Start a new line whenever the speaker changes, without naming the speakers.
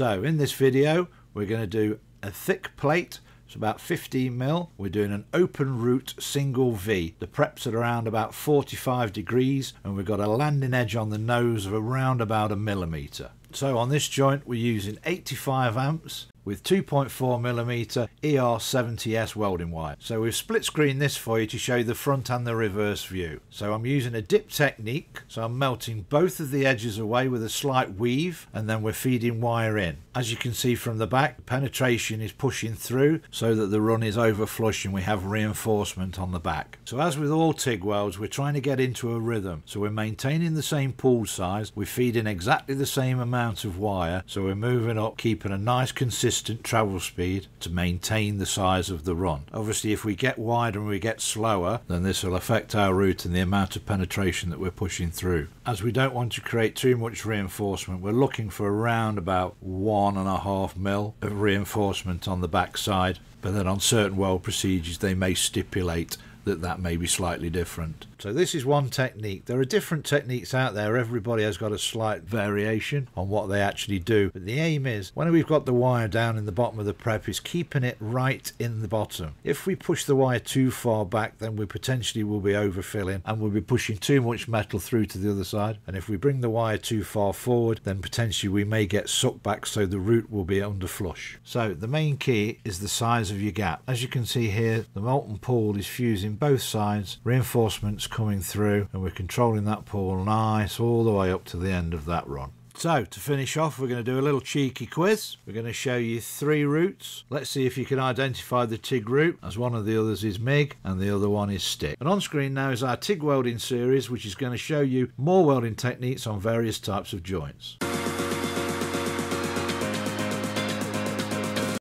So in this video we're going to do a thick plate it's about 15 mil. We're doing an open root single V. The prep's at around about 45 degrees and we've got a landing edge on the nose of around about a millimetre. So on this joint we're using 85 amps with 2.4mm ER70S welding wire. So we've split screen this for you to show the front and the reverse view. So I'm using a dip technique, so I'm melting both of the edges away with a slight weave and then we're feeding wire in. As you can see from the back, penetration is pushing through so that the run is over flush and we have reinforcement on the back. So as with all TIG welds, we're trying to get into a rhythm. So we're maintaining the same pool size, we're feeding exactly the same amount of wire, so we're moving up, keeping a nice consistent travel speed to maintain the size of the run. Obviously if we get wider and we get slower, then this will affect our root and the amount of penetration that we're pushing through. As we don't want to create too much reinforcement, we're looking for around about one and a half mil of reinforcement on the back side but then on certain weld procedures they may stipulate that that may be slightly different. So this is one technique. There are different techniques out there. Everybody has got a slight variation on what they actually do. But the aim is, when we've got the wire down in the bottom of the prep, is keeping it right in the bottom. If we push the wire too far back, then we potentially will be overfilling and we'll be pushing too much metal through to the other side. And if we bring the wire too far forward, then potentially we may get sucked back so the root will be under flush. So the main key is the size of your gap. As you can see here, the molten pool is fusing both sides, reinforcements coming through and we're controlling that pool nice all the way up to the end of that run. So to finish off we're going to do a little cheeky quiz. We're going to show you three roots. Let's see if you can identify the TIG root as one of the others is MIG and the other one is stick. And on screen now is our TIG welding series which is going to show you more welding techniques on various types of joints.